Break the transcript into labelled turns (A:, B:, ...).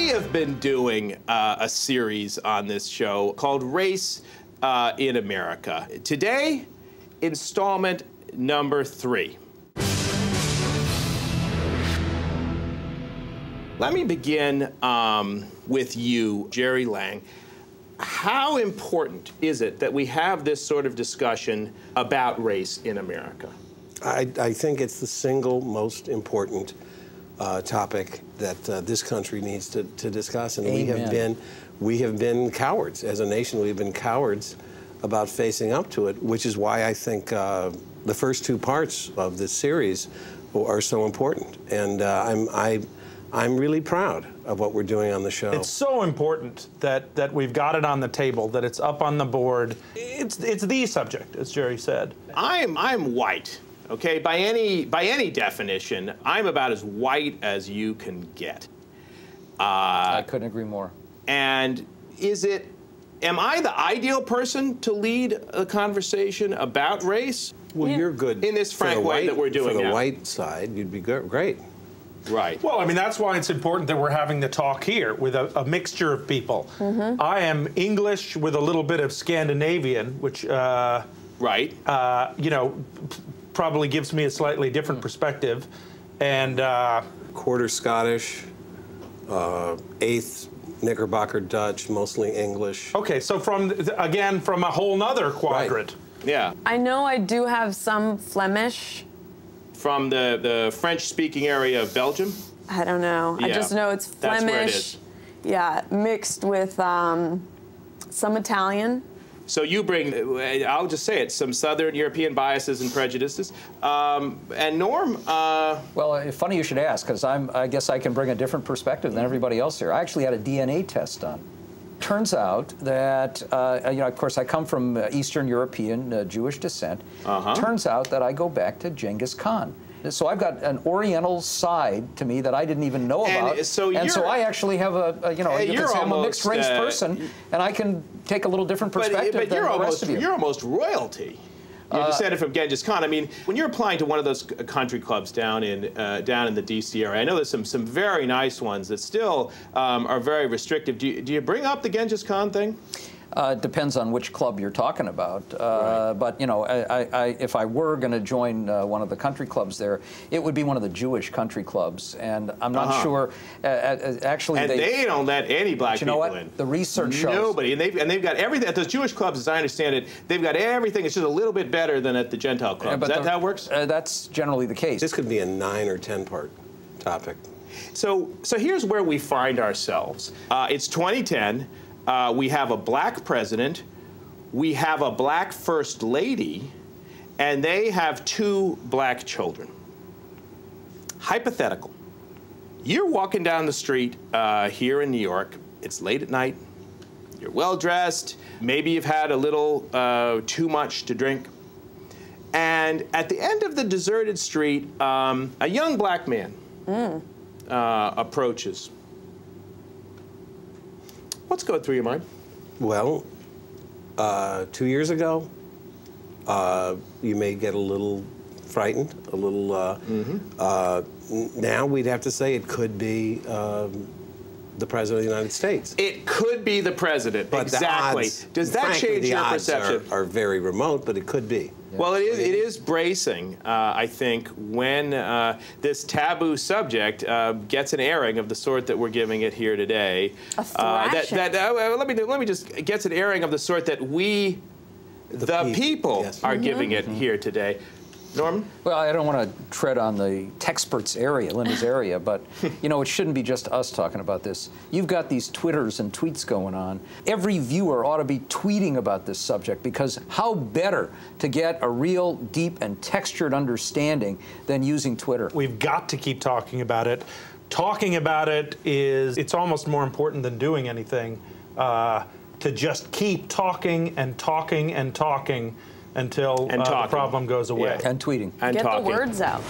A: We have been doing uh, a series on this show called Race uh, in America. Today, installment number three. Let me begin um, with you, Jerry Lang. How important is it that we have this sort of discussion about race in America?
B: I, I think it's the single most important uh, topic that uh, this country needs to, to discuss, and we have been we have been cowards as a nation. We've been cowards about facing up to it, which is why I think uh, the first two parts of this series are so important. And uh, I'm I, I'm really proud of what we're doing on the show.
C: It's so important that that we've got it on the table, that it's up on the board. It's it's the subject, as Jerry said.
A: I'm I'm white. Okay, by any by any definition, I'm about as white as you can get.
D: I couldn't agree more.
A: And is it am I the ideal person to lead a conversation about race?
B: well, you're good
A: In this frank way
B: white-
A: that we're doing
B: for the
A: now.
B: white side. You'd be go- great.
A: Right.
C: Well, I mean that's why it's important that we're having the talk here with a, a mixture of people. I am English with a little bit of Scandinavian, which uh,
A: right.
C: uh, you know p- probably gives me a slightly different perspective, and. Uh,
B: quarter Scottish, uh, eighth Knickerbocker Dutch, mostly English.
C: Okay, so from again from a whole nother quadrant.
A: yeah.
E: I know I do have some Flemish.
A: From the, the French speaking area of Belgium.
E: I don't know. I just know it's
A: that's
E: Flemish.
A: where it is.
E: Yeah, mixed with um, some Italian.
A: So you bring, I'll just say it, some Southern European biases and prejudices. Um, and Norm, uh,
D: Well, uh, funny you should ask, because I'm. Guess I can bring a different perspective than everybody else here. I actually had a DNA test done. Turns out that, uh, you know, of course, I come from uh, Eastern European uh, Jewish descent.
A: Uh-huh.
D: Turns out that I go back to Genghis Khan. So I've got an Oriental side to me that I didn't even know
A: And
D: about.
A: so
D: and so I actually have a, a you know, you could say I'm a mixed race
A: uh,
D: person, and I can take a little different perspective
A: but
D: than
A: you're
D: the
A: almost
D: rest of you.
A: you're almost royalty. You're descended from Genghis Khan. I mean, when you're applying to one of those country clubs down in uh, down in the D.C. area, I know there's some some very nice ones that still um, are very restrictive. Do you, do you bring up the Genghis Khan thing?
D: Uh, it depends on which club you're talking about. Uh, But you know, I, I, I, if I were going to join uh, one of the country clubs there, it would be one of the Jewish country clubs, and I'm not
A: Uh-huh.
D: sure. Uh, uh, actually,
A: And they, don't let any black
D: you know
A: people
D: what?
A: in.
D: The research shows-
A: nobody, and they've and they've got everything at those Jewish clubs, as I understand it. They've got everything. It's just a little bit better than at the Gentile clubs.
D: Yeah,
A: Is that
D: the-
A: how it works?
D: Uh, that's generally the case.
B: This could be a nine or ten part topic.
A: So, so here's where we find ourselves. Uh, it's 2010. Uh, we have a black president. We have a black first lady, and they have two black children. Hypothetical. You're walking down the street uh, here in New York. It's late at night. You're well dressed. Maybe you've had a little uh, too much to drink. And at the end of the deserted street, um, a young black man uh, approaches. What's going through your mind?
B: Well, uh, two years ago, uh, you may get a little frightened, a little. Uh, uh, n- now we'd have to say it could be um, the president of the United States.
A: It could be the president.
B: But the
A: exactly.
B: odds-
A: Does that
B: frankly,
A: change
B: the
A: your
B: odds
A: perception?
B: Are, are very remote, but it could be.
A: well, it is. It is bracing. Uh, I think when uh, this taboo subject uh, gets an airing of the sort that we're giving it here today.
E: A
A: uh, that, that, uh, let me let me just gets an airing of the sort that we, the,
B: people,
A: people,
B: yes.
A: are giving it here today. Norman.
D: Well, I don't want to tread on the experts area, Linda's area, but you know, it shouldn't be just us talking about this. You've got these Twitters and tweets going on. Every viewer ought to be tweeting about this subject because how better to get a real deep and textured understanding than using Twitter?
C: We've got to keep talking about it. Talking about it is, it's almost more important than doing anything. Uh, to just keep talking and talking and talking until
A: And
C: uh, the problem goes away.
A: Yeah.
D: And tweeting.
A: And
E: Get
A: talking.
E: the words out.